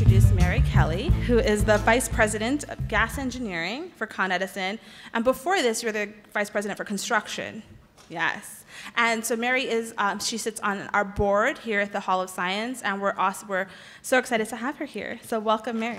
introduce Mary Kelly, who is the Vice President of Gas Engineering for Con Edison. And before this, you were the Vice President for Construction. Yes. And so Mary is, um, she sits on our board here at the Hall of Science, and we're, also, we're so excited to have her here. So welcome, Mary.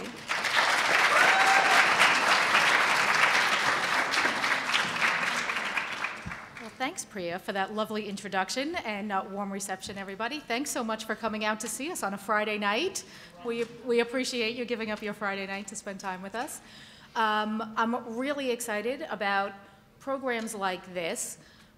Well, thanks, Priya, for that lovely introduction and uh, warm reception, everybody. Thanks so much for coming out to see us on a Friday night. We, we appreciate you giving up your Friday night to spend time with us. Um, I'm really excited about programs like this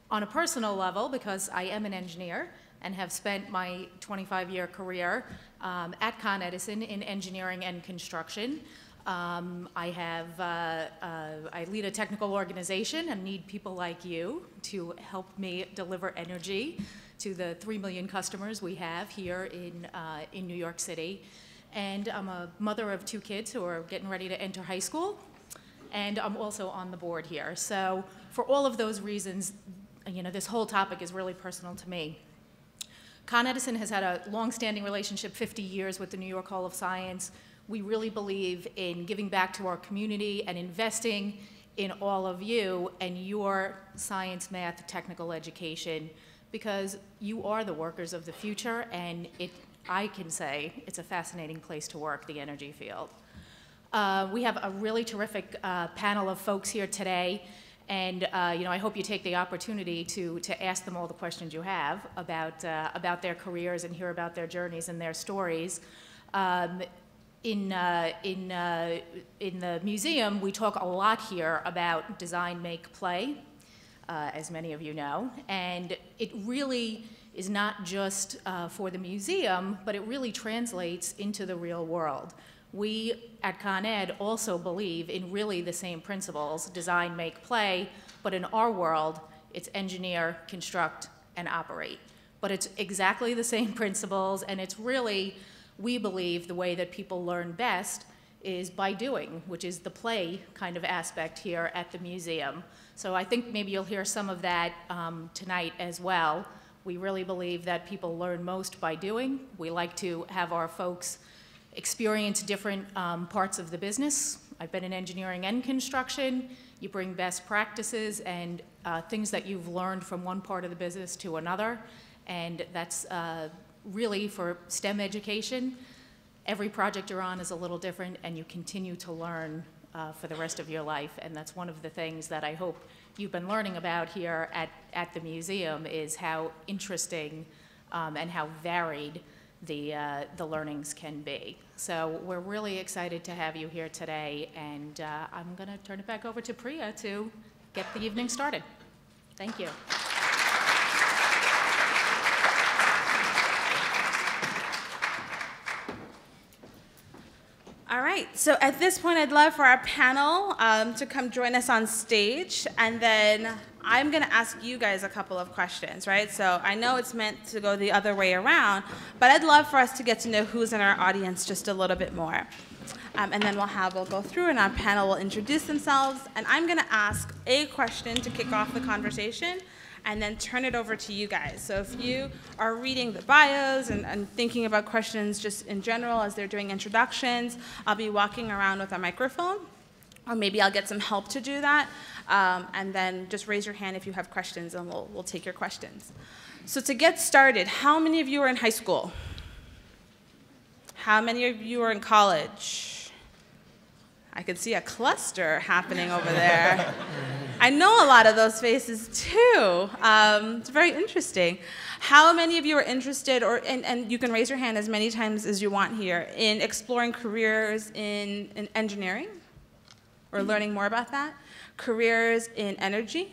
on a personal level because I am an engineer and have spent my 25-year career um, at Con Edison in engineering and construction. Um, I have, uh, uh, I lead a technical organization and need people like you to help me deliver energy to the three million customers we have here in, uh, in New York City. And I'm a mother of two kids who are getting ready to enter high school. And I'm also on the board here. So for all of those reasons, you know, this whole topic is really personal to me. Con Edison has had a long-standing relationship, 50 years, with the New York Hall of Science we really believe in giving back to our community and investing in all of you and your science, math, technical education because you are the workers of the future and it, I can say it's a fascinating place to work, the energy field. Uh, we have a really terrific uh, panel of folks here today and uh, you know, I hope you take the opportunity to, to ask them all the questions you have about, uh, about their careers and hear about their journeys and their stories. Um, in, uh, in, uh, in the museum, we talk a lot here about design, make, play, as many of you know. And it really is not just uh, for the museum, but it really translates into the real world. We at Con Ed also believe in really the same principles, design, make, play, but in our world, it's engineer, construct, and operate. But it's exactly the same principles, and it's really we believe the way that people learn best is by doing, which is the play kind of aspect here at the museum. So I think maybe you'll hear some of that um, tonight as well. We really believe that people learn most by doing. We like to have our folks experience different um, parts of the business. I've been in engineering and construction. You bring best practices and uh, things that you've learned from one part of the business to another. And that's uh, really for STEM education, every project you're on is a little different and you continue to learn uh, for the rest of your life. And that's one of the things that I hope you've been learning about here at, at the museum is how interesting um, and how varied the, uh, the learnings can be. So we're really excited to have you here today and uh, I'm gonna turn it back over to Priya to get the evening started. Thank you. All right, so at this point, I'd love for our panel um, to come join us on stage, and then I'm going to ask you guys a couple of questions, right? So I know it's meant to go the other way around, but I'd love for us to get to know who's in our audience just a little bit more. Um, and then we'll have, we'll go through and our panel will introduce themselves, and I'm going to ask a question to kick off the conversation, and then turn it over to you guys. So if you are reading the bios and, and, thinking about questions just in general as they're doing introductions, I'll be walking around with a microphone, or maybe I'll get some help to do that. Um, and then just raise your hand if you have questions and we'll, we'll take your questions. So to get started, how many of you are in high school? How many of you are in college? I can see a cluster happening over there. I know a lot of those faces too. Um, it's very interesting. How many of you are interested, or and, and you can raise your hand as many times as you want here, in exploring careers in, in engineering, or learning more about that? Careers in energy,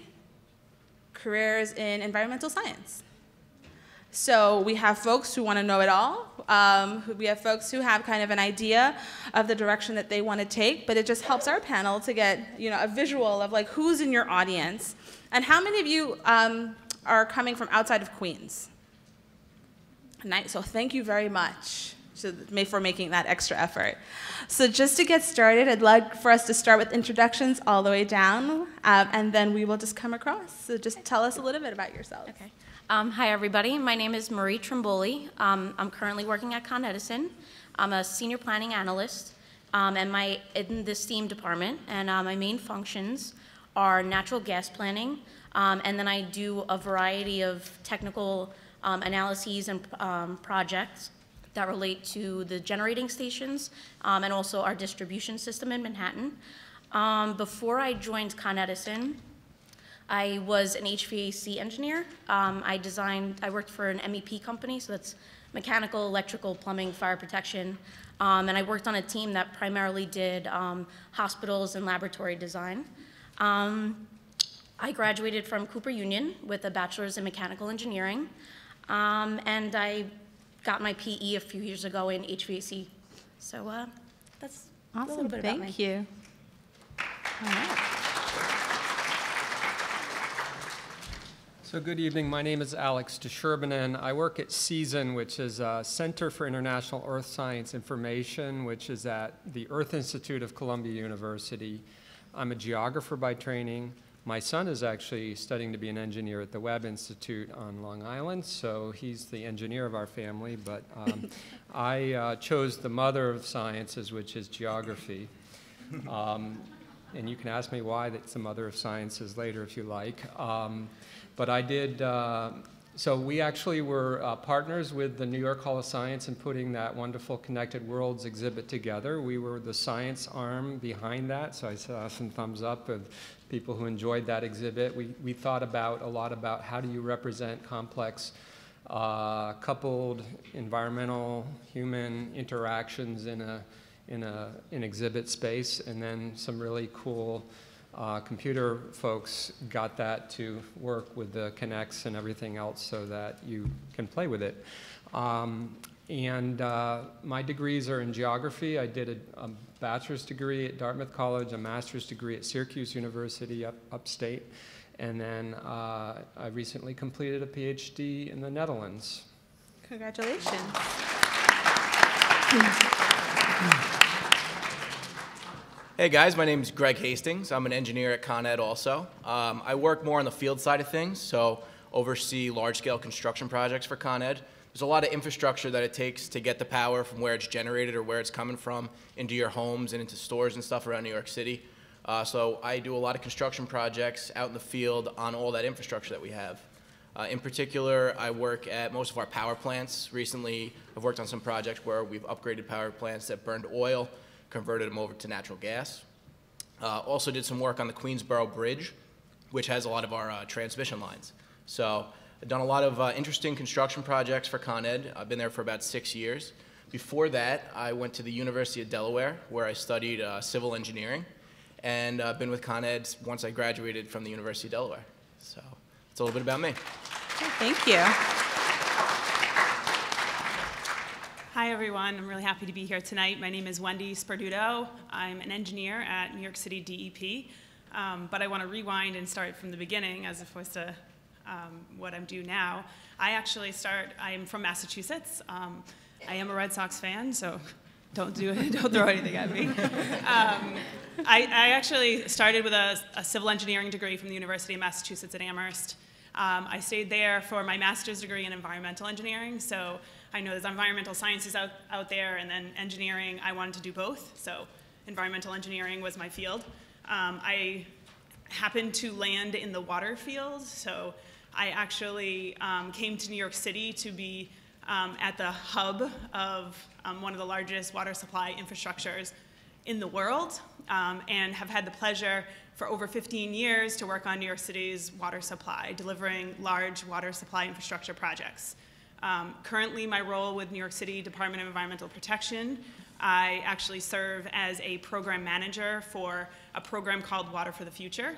careers in environmental science. So we have folks who want to know it all. Um, we have folks who have kind of an idea of the direction that they want to take, but it just helps our panel to get you know a visual of like who's in your audience and how many of you um, are coming from outside of Queens. Nice. So thank you very much for making that extra effort. So just to get started, I'd like for us to start with introductions all the way down, um, and then we will just come across. So just tell us a little bit about yourself. Okay. Um, hi, everybody. My name is Marie Trimboli. Um, I'm currently working at Con Edison. I'm a senior planning analyst, um, and my in the STEAM department, and uh, my main functions are natural gas planning, um, and then I do a variety of technical um, analyses and um, projects that relate to the generating stations and also our distribution system in Manhattan. Before I joined Con Edison, I was an HVAC engineer. Um, I designed, I worked for an MEP company, so that's mechanical, electrical, plumbing, fire protection. Um, and I worked on a team that primarily did um, hospitals and laboratory design. Um, I graduated from Cooper Union with a bachelor's in mechanical engineering. Um, and I got my PE a few years ago in HVAC. So uh, that's a little Awesome, bit about me. thank you. All right. So good evening. My name is Alex de Sherbinin. I work at CIESIN, which is a Center for International Earth Science Information, which is at the Earth Institute of Columbia University. I'm a geographer by training. My son is actually studying to be an engineer at the Webb Institute on Long Island, so he's the engineer of our family. But um, I uh, chose the mother of sciences, which is geography. Um, and you can ask me why that's the mother of sciences later if you like. Um, but I did, uh, so we actually were uh, partners with the New York Hall of Science in putting that wonderful Connected Worlds exhibit together. We were the science arm behind that, so I saw some thumbs up of people who enjoyed that exhibit. We, we thought about a lot about how do you represent complex uh, coupled environmental human interactions in a in a in exhibit space, and then some really cool uh, computer folks got that to work with the Kinects and everything else so that you can play with it. Um, and uh, my degrees are in geography. I did a, a, bachelor's degree at Dartmouth College, a master's degree at Syracuse University up, upstate, and then uh, I recently completed a PhD in the Netherlands. Congratulations. Hey guys, my name is Greg Hastings. I'm an engineer at Con Ed also. Um, I work more on the field side of things, so oversee large-scale construction projects for Con Ed. There's a lot of infrastructure that it takes to get the power from where it's generated or where it's coming from into your homes and into stores and stuff around New York City. Uh, so I do a lot of construction projects out in the field on all that infrastructure that we have. Uh, in particular, I work at most of our power plants. Recently, I've worked on some projects where we've upgraded power plants that burned oil converted them over to natural gas. Uh, also did some work on the Queensboro Bridge, which has a lot of our uh, transmission lines. So I've done a lot of uh, interesting construction projects for Con Ed. I've been there for about six years. Before that, I went to the University of Delaware, where I studied uh, civil engineering, and I've been with Con Ed once I graduated from the University of Delaware. So that's a little bit about me. Thank you. Hi, everyone. I'm really happy to be here tonight. My name is Wendy Sperduto. I'm an engineer at New York City DEP, um, but I want to rewind and start from the beginning as opposed to um, what I'm doing now. I actually start, I'm from Massachusetts. Um, I am a Red Sox fan, so don't do it, don't throw anything at me. Um, I, I, actually started with a, a, civil engineering degree from the University of Massachusetts at Amherst. Um, I stayed there for my master's degree in environmental engineering, so I know there's environmental sciences out, out there and then engineering. I wanted to do both, so environmental engineering was my field. Um, I happened to land in the water field, so I actually um, came to New York City to be um, at the hub of um, one of the largest water supply infrastructures in the world um, and have had the pleasure for over 15 years to work on New York City's water supply, delivering large water supply infrastructure projects. Um, currently, my role with New York City Department of Environmental Protection, I actually serve as a program manager for a program called Water for the Future.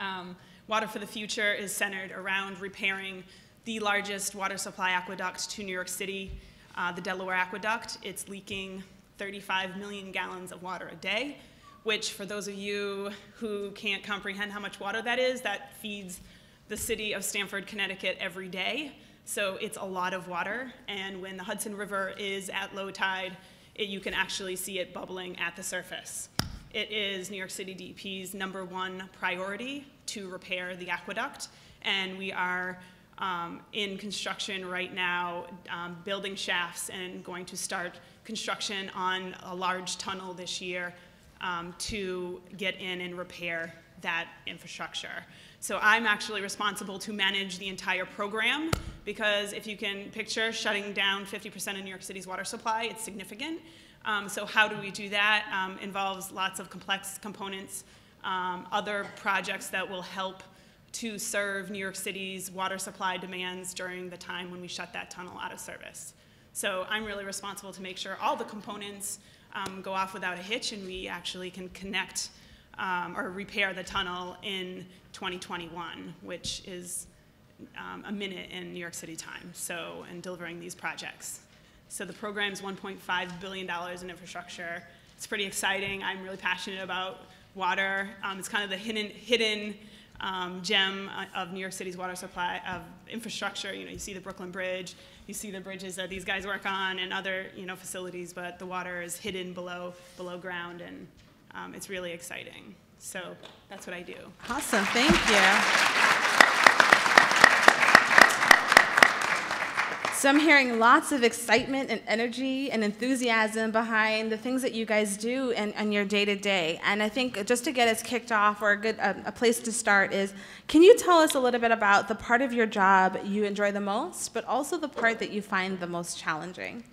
Um, Water for the Future is centered around repairing the largest water supply aqueduct to New York City, uh, the Delaware Aqueduct. It's leaking 35 million gallons of water a day, which for those of you who can't comprehend how much water that is, that feeds the city of Stamford, Connecticut every day. So it's a lot of water, and when the Hudson River is at low tide, it, you can actually see it bubbling at the surface. It is New York City DEP's number one priority to repair the aqueduct, and we are um, in construction right now, um, building shafts and going to start construction on a large tunnel this year um, to get in and repair that infrastructure. So I'm actually responsible to manage the entire program because if you can picture shutting down 50% of New York City's water supply, it's significant. Um, so how do we do that? Um, involves lots of complex components, um, other projects that will help to serve New York City's water supply demands during the time when we shut that tunnel out of service. So I'm really responsible to make sure all the components um, go off without a hitch and we actually can connect um, or repair the tunnel in 2021, which is um, a minute in New York City time, so, and delivering these projects. So the program's $1.5 billion in infrastructure. It's pretty exciting. I'm really passionate about water. Um, it's kind of the hidden, hidden um, gem of New York City's water supply, of infrastructure. You know, you see the Brooklyn Bridge, you see the bridges that these guys work on and other, you know, facilities, but the water is hidden below, below ground, and um, it's really exciting. So that's what I do. Awesome, thank you. So I'm hearing lots of excitement and energy and enthusiasm behind the things that you guys do in, in your day to day. And I think just to get us kicked off, or a good a, a place to start is, can you tell us a little bit about the part of your job you enjoy the most, but also the part that you find the most challenging?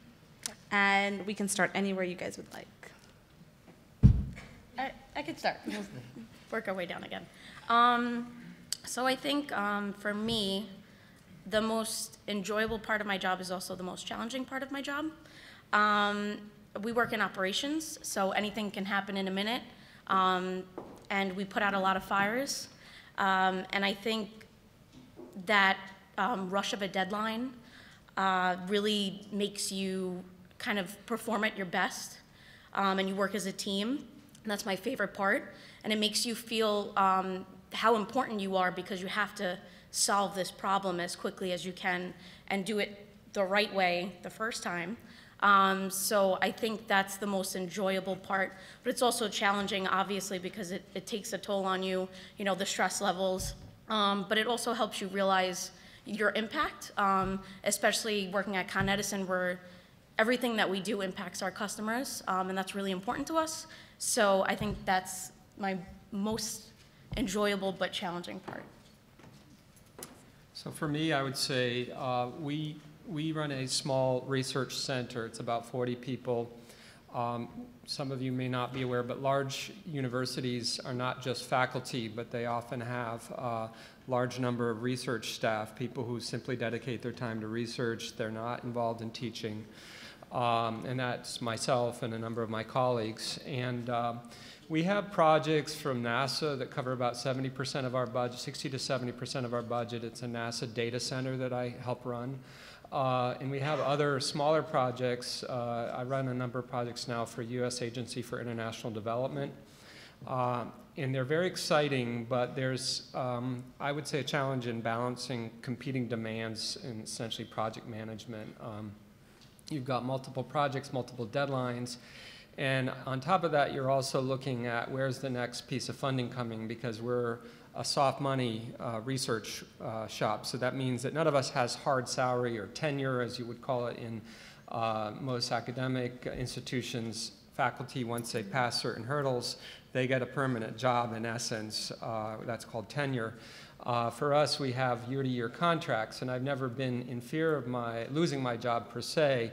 And we can start anywhere you guys would like. I, could start. We'll work our way down again. Um, so I think um, for me, the most enjoyable part of my job is also the most challenging part of my job. Um, we work in operations, so anything can happen in a minute, um, and we put out a lot of fires. Um, and I think that um, rush of a deadline uh, really makes you kind of perform at your best, um, and you work as a team. And that's my favorite part, and it makes you feel um, how important you are because you have to solve this problem as quickly as you can and do it the right way the first time. Um, so I think that's the most enjoyable part, but it's also challenging, obviously, because it, it takes a toll on you, you know, the stress levels, um, but it also helps you realize your impact, um, especially working at Con Edison where everything that we do impacts our customers, um, and that's really important to us. So I think that's my most enjoyable but challenging part. So for me, I would say uh, we, we run a small research center. It's about 40 people. Um, some of you may not be aware, but large universities are not just faculty, but they often have a large number of research staff, people who simply dedicate their time to research. They're not involved in teaching. Um, and that's myself and a number of my colleagues. And uh, we have projects from NASA that cover about 70% of our budget, 60 to 70% of our budget. It's a NASA data center that I help run. Uh, and we have other smaller projects. Uh, I run a number of projects now for U.S. Agency for International Development. Uh, and they're very exciting, but there's, um, I would say, a challenge in balancing competing demands and essentially project management. Um, you've got multiple projects, multiple deadlines, and on top of that, you're also looking at where's the next piece of funding coming because we're a soft money uh, research uh, shop. So that means that none of us has hard salary or tenure, as you would call it in uh, most academic institutions. Faculty, once they pass certain hurdles, they get a permanent job in essence. Uh, that's called tenure. Uh, for us, we have year-to-year contracts, and I've never been in fear of my losing my job per se,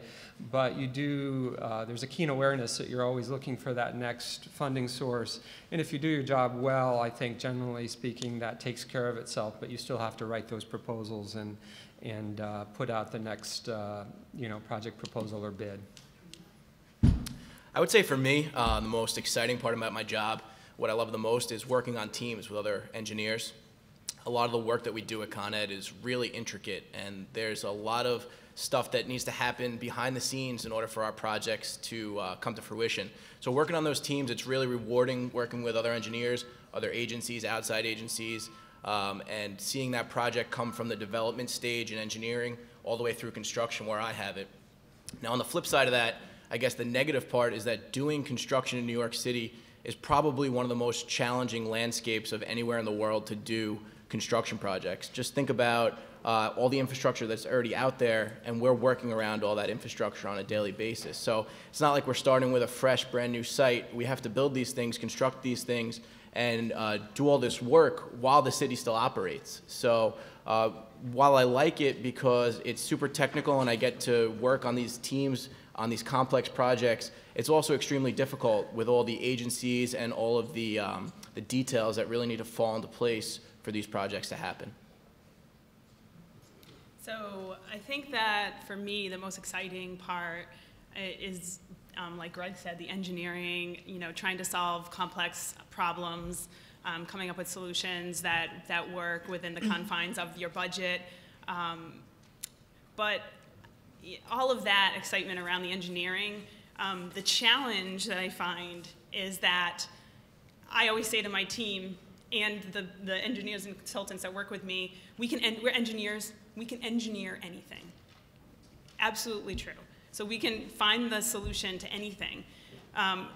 but you do, uh, there's a keen awareness that you're always looking for that next funding source. And if you do your job well, I think generally speaking, that takes care of itself, but you still have to write those proposals and, and uh, put out the next, uh, you know, project proposal or bid. I would say for me, uh, the most exciting part about my job, what I love the most is working on teams with other engineers a lot of the work that we do at Con Ed is really intricate, and there's a lot of stuff that needs to happen behind the scenes in order for our projects to uh, come to fruition. So working on those teams, it's really rewarding working with other engineers, other agencies, outside agencies, um, and seeing that project come from the development stage in engineering all the way through construction where I have it. Now on the flip side of that, I guess the negative part is that doing construction in New York City is probably one of the most challenging landscapes of anywhere in the world to do construction projects. Just think about uh, all the infrastructure that's already out there, and we're working around all that infrastructure on a daily basis. So it's not like we're starting with a fresh, brand new site. We have to build these things, construct these things, and uh, do all this work while the city still operates. So uh, while I like it because it's super technical and I get to work on these teams on these complex projects, it's also extremely difficult with all the agencies and all of the, um, the details that really need to fall into place for these projects to happen. So I think that for me, the most exciting part is, um, like Greg said, the engineering, you know, trying to solve complex problems, um, coming up with solutions that, that work within the confines of your budget. Um, but all of that excitement around the engineering, um, the challenge that I find is that I always say to my team and the, the engineers and consultants that work with me, we can, we're engineers, we can engineer anything. Absolutely true. So we can find the solution to anything. Um,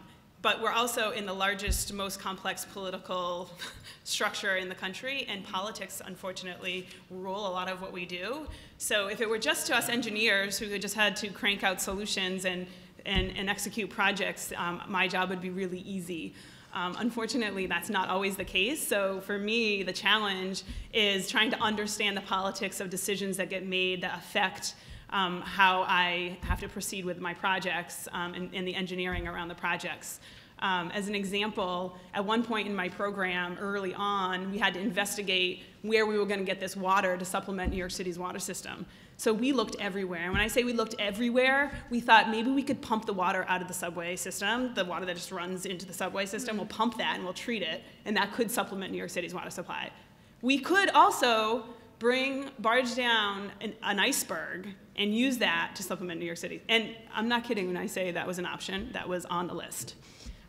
but we're also in the largest, most complex political structure in the country, and politics, unfortunately, rule a lot of what we do. So if it were just to us engineers who just had to crank out solutions and, and, and execute projects, um, my job would be really easy. Um, unfortunately, that's not always the case. So for me, the challenge is trying to understand the politics of decisions that get made that affect um, how I have to proceed with my projects um, and, and, the engineering around the projects. Um, as an example, at one point in my program early on, we had to investigate where we were going to get this water to supplement New York City's water system. So we looked everywhere. And when I say we looked everywhere, we thought maybe we could pump the water out of the subway system, the water that just runs into the subway system. We'll pump that and we'll treat it, and that could supplement New York City's water supply. We could also bring, barge down an, an iceberg and use that to supplement New York City. And I'm not kidding when I say that was an option, that was on the list.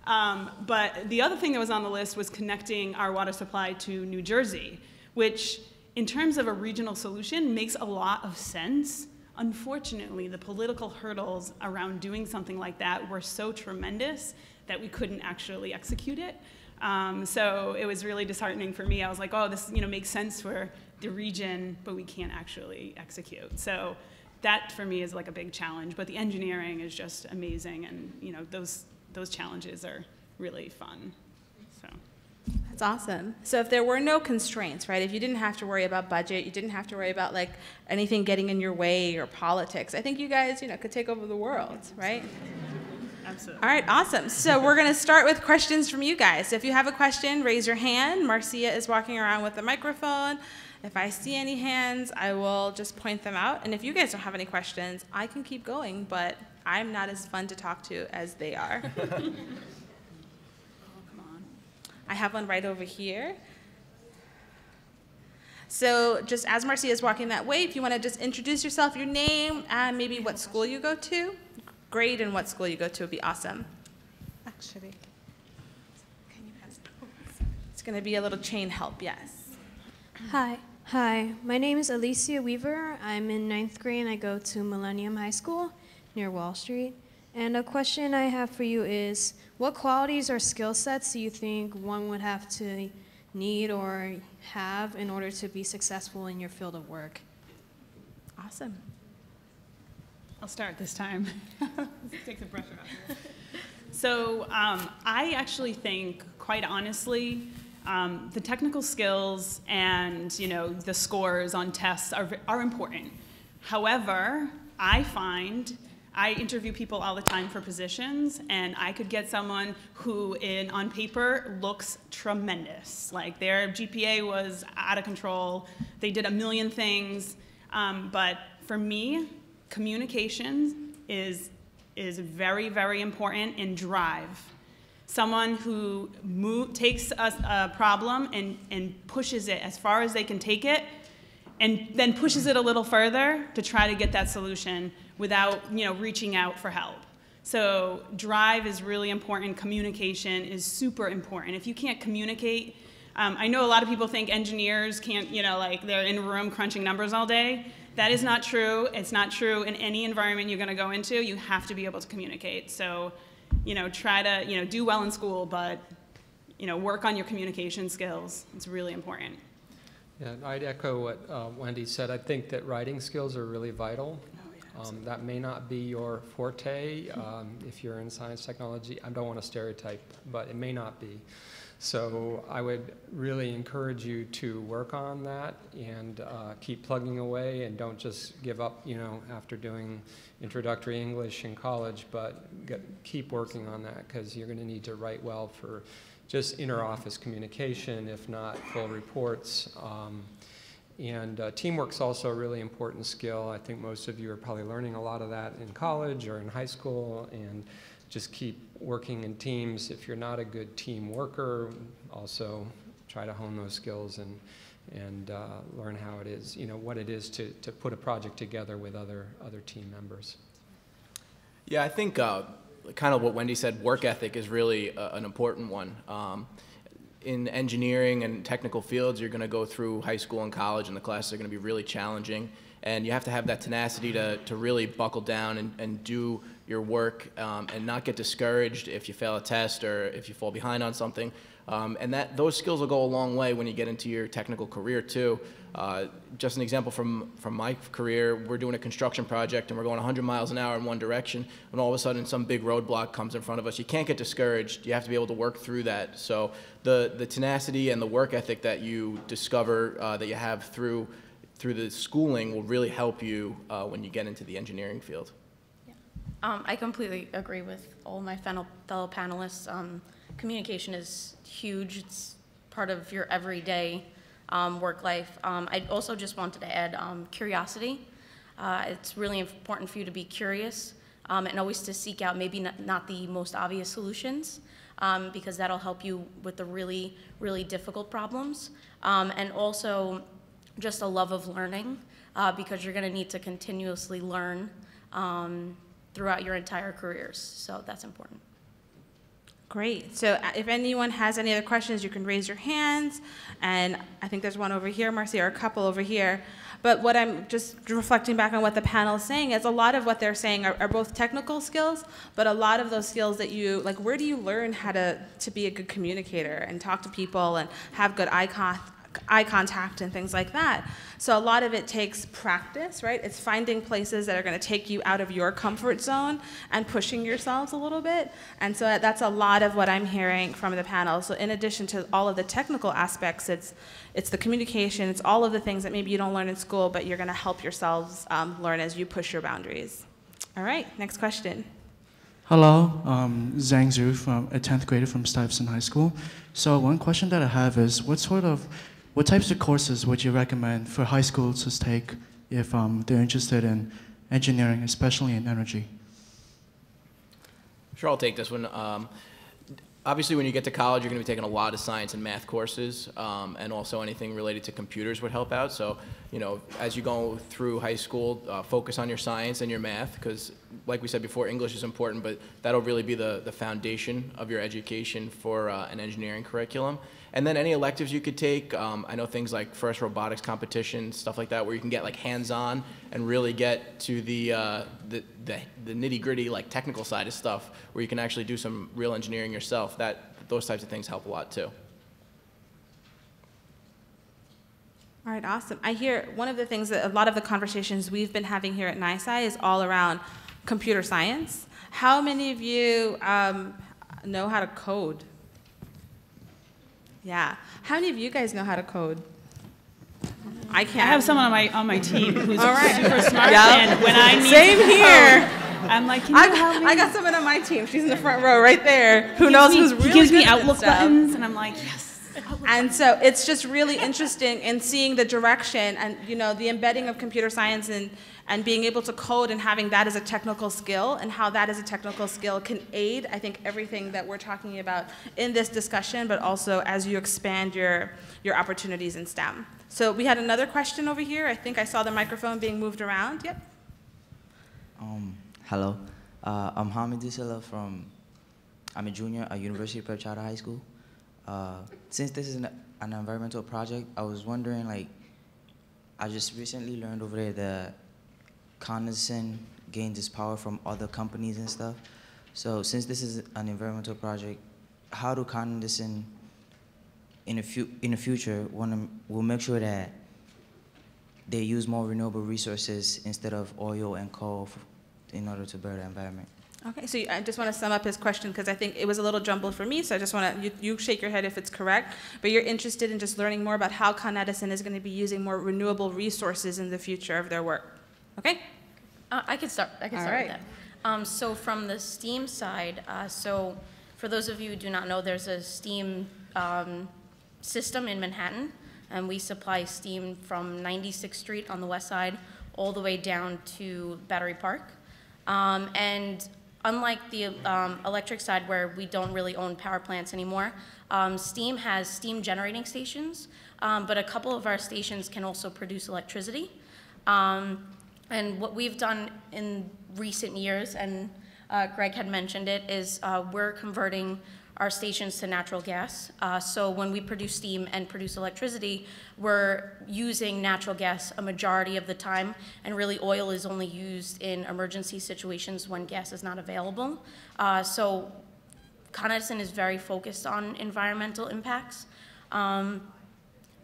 Um, but the other thing that was on the list was connecting our water supply to New Jersey, which in terms of a regional solution, makes a lot of sense. Unfortunately, the political hurdles around doing something like that were so tremendous that we couldn't actually execute it. Um, so it was really disheartening for me. I was like, oh, this you know makes sense for the region, but we can't actually execute. So that for me is like a big challenge. But the engineering is just amazing, and you know those those challenges are really fun. That's awesome. So if there were no constraints, right? If you didn't have to worry about budget, you didn't have to worry about like anything getting in your way or politics, I think you guys, you know, could take over the world, right? Absolutely. All right, awesome. So we're going to start with questions from you guys. So if you have a question, raise your hand. Marcia is walking around with a microphone. If I see any hands, I will just point them out. And if you guys don't have any questions, I can keep going, but I'm not as fun to talk to as they are. I have one right over here. So just as Marcia is walking that way, if you want to just introduce yourself, your name, and maybe what school you go to, grade and what school you go to would be awesome. Actually, can you pass it? It's going to be a little chain help, yes. Hi. Hi, my name is Alicia Weaver. I'm in ninth grade and I go to Millennium High School near Wall Street. And a question I have for you is what qualities or skill sets do you think one would have to need or have in order to be successful in your field of work? Awesome. I'll start this time. Take the pressure off. So um, I actually think, quite honestly, um, the technical skills and you know the scores on tests are, are important. However, I find I interview people all the time for positions, and I could get someone who, in on paper, looks tremendous. Like their GPA was out of control. They did a million things, um, but for me, communication is is very, very important in drive. Someone who move, takes a, a problem and, and pushes it as far as they can take it, and then pushes it a little further to try to get that solution without you know, reaching out for help. So drive is really important. Communication is super important. If you can't communicate, um, I know a lot of people think engineers can't, you know, like they're in a room crunching numbers all day. That is not true. It's not true in any environment you're going to go into. You have to be able to communicate. So you know, try to, you know, do well in school, but, you know, work on your communication skills. It's really important. Yeah, I'd echo what uh, Wendy said. I think that writing skills are really vital. Um, that may not be your forte um, if you're in science technology. I don't want to stereotype, but it may not be. So I would really encourage you to work on that and uh, keep plugging away and don't just give up, you know, after doing introductory English in college, but get, keep working on that because you're going to need to write well for just inter-office communication, if not full reports. Um, and uh, teamwork's also a really important skill. I think most of you are probably learning a lot of that in college or in high school, and just keep working in teams. If you're not a good team worker, also try to hone those skills and and uh, learn how it is, you know, what it is to, to put a project together with other other team members. Yeah, I think uh, kind of what Wendy said, work ethic is really uh, an important one. Um, in engineering and technical fields, you're going to go through high school and college, and the classes are going to be really challenging. And you have to have that tenacity to, to really buckle down and, and do your work um, and not get discouraged if you fail a test or if you fall behind on something. Um, and that those skills will go a long way when you get into your technical career too. Uh, just an example from, from my career, we're doing a construction project and we're going 100 miles an hour in one direction, and all of a sudden some big roadblock comes in front of us. You can't get discouraged. You have to be able to work through that. So the, the tenacity and the work ethic that you discover uh, that you have through, through the schooling will really help you uh, when you get into the engineering field. Um, I completely agree with all my fellow, fellow panelists. Um, communication is huge. It's part of your everyday um, work life. Um, I also just wanted to add um, curiosity. Uh, it's really important for you to be curious um, and always to seek out maybe not, not the most obvious solutions um, because that'll help you with the really, really difficult problems. And also just a love of learning uh, because you're going to need to continuously learn throughout your entire careers. So that's important. Great. So uh, if anyone has any other questions, you can raise your hands. And I think there's one over here, Marcy, or a couple over here. But what I'm just reflecting back on what the panel is saying is a lot of what they're saying are, are, both technical skills, but a lot of those skills that you, like where do you learn how to, to be a good communicator and talk to people and have good eye, con eye contact and things like that. So a lot of it takes practice, right? It's finding places that are going to take you out of your comfort zone and pushing yourselves a little bit. And so that's a lot of what I'm hearing from the panel. So in addition to all of the technical aspects, it's it's the communication, it's all of the things that maybe you don't learn in school, but you're going to help yourselves um, learn as you push your boundaries. All right, next question. Hello, um, Zhang Zhu from a 10th grader from Stuyvesant High School. So one question that I have is, what sort of what types of courses would you recommend for high schools to take if um, they're interested in engineering, especially in energy? Sure, I'll take this one. Um, obviously, when you get to college, you're going to be taking a lot of science and math courses, um, and also anything related to computers would help out. So, you know, as you go through high school, uh, focus on your science and your math, because, like we said before, English is important, but that'll really be the, the foundation of your education for uh, an engineering curriculum. And then any electives you could take. Um, I know things like first robotics competition, stuff like that, where you can get like hands-on and really get to the, uh, the, the, the nitty-gritty like technical side of stuff, where you can actually do some real engineering yourself. That those types of things help a lot too. All right, awesome. I hear one of the things that a lot of the conversations we've been having here at NYSCI is all around computer science. How many of you um, know how to code? Yeah. How many of you guys know how to code? I can't. I have someone on my on my team who's right. super smart, Yep. and when I need Same here. code, I'm like, can you I, help me? I got someone on my team. She's in the front row right there. Who knows me- who's really He gives me good at this Outlook buttons, and I'm like, yes. And so it's just really interesting in seeing the direction and you know the embedding of computer science and and being able to code and having that as a technical skill and how that as a technical skill can aid I think everything that we're talking about in this discussion but also as you expand your your opportunities in STEM. So we had another question over here. I think I saw the microphone being moved around. Yep. Um, hello, uh, I'm Hamid Dusela from, I'm a junior at University Prep Charter High School. Uh, since this is an, an environmental project, I was wondering like, I just recently learned over there that Con Edison gains its power from other companies and stuff. So since this is an environmental project, how do Edison in the, fu- in the future want to, will make sure that they use more renewable resources instead of oil and coal in order to better the environment? Okay, so I just want to sum up his question because I think it was a little jumbled for me, so I just want to, you, you shake your head if it's correct, but you're interested in just learning more about how Con Edison is going to be using more renewable resources in the future of their work. Okay? Uh, I can start, I can All start with that. Um, so from the STEAM side, uh, so for those of you who do not know, there's a STEAM um, system in Manhattan, and we supply steam from 96th Street on the west side all the way down to Battery Park. Um, and unlike the um, electric side where we don't really own power plants anymore, um, steam has steam generating stations, um, but a couple of our stations can also produce electricity. And what we've done in recent years, and uh, Greg had mentioned it, is uh, we're converting our stations to natural gas. Uh, so when we produce steam and produce electricity, we're using natural gas a majority of the time, and really oil is only used in emergency situations when gas is not available. Uh, so Con Edison is very focused on environmental impacts. Um,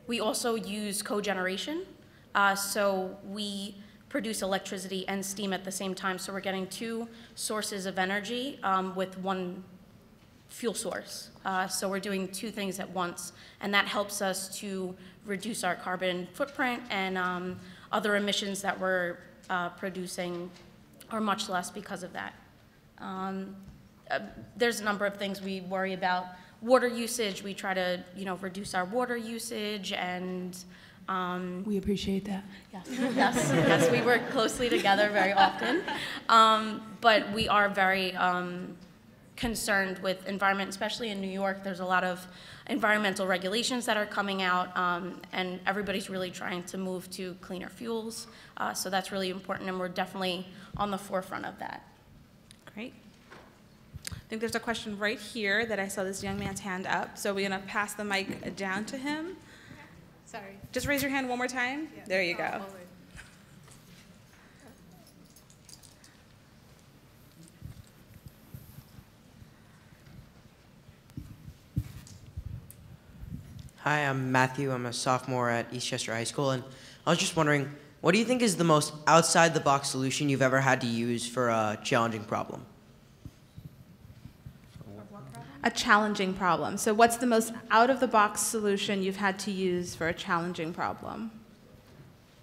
we also use cogeneration. Uh, so we produce electricity and steam at the same time. So we're getting two sources of energy um, with one fuel source. Uh, so we're doing two things at once, and that helps us to reduce our carbon footprint and um, other emissions that we're uh, producing are much less because of that. Um, uh, there's a number of things we worry about. Water usage, we try to, you know, reduce our water usage and, um, We appreciate that. yes, yes, yes, we work closely together very often. Um, but we are very, um, concerned with environment, especially in New York. There's a lot of environmental regulations that are coming out, um, and everybody's really trying to move to cleaner fuels. Uh, so that's really important, and we're definitely on the forefront of that. Great. I think there's a question right here that I saw this young man's hand up, so we're going to pass the mic down to him. Sorry. Just raise your hand one more time. There you go. Hi, I'm Matthew. I'm a sophomore at Eastchester High School, and I was just wondering, what do you think is the most outside the box solution you've ever had to use for a challenging problem? A challenging problem. So what's the most out-of-the-box solution you've had to use for a challenging problem?